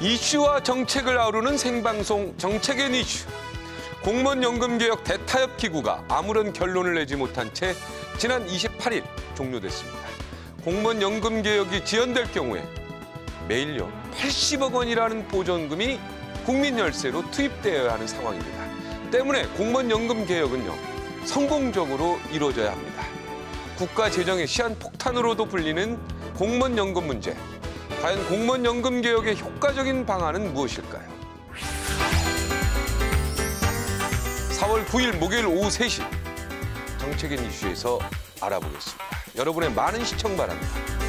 이슈와 정책을 아우르는 생방송 정책의 이슈. 공무원 연금 개혁 대타협 기구가 아무런 결론을 내지 못한 채 지난 28일 종료됐습니다. 공무원 연금 개혁이 지연될 경우에 매일요 80억 원이라는 보존금이 국민 열세로 투입되어야 하는 상황입니다. 때문에 공무원 연금 개혁은요 성공적으로 이루어져야 합니다. 국가 재정의 시한 폭탄으로도 불리는 공무원 연금 문제. 과연 공무원 연금 개혁의 효과적인 방안은 무엇일까요? 4월 9일 목요일 오후 3시 정책인 이슈에서 알아보겠습니다. 여러분의 많은 시청 바랍니다.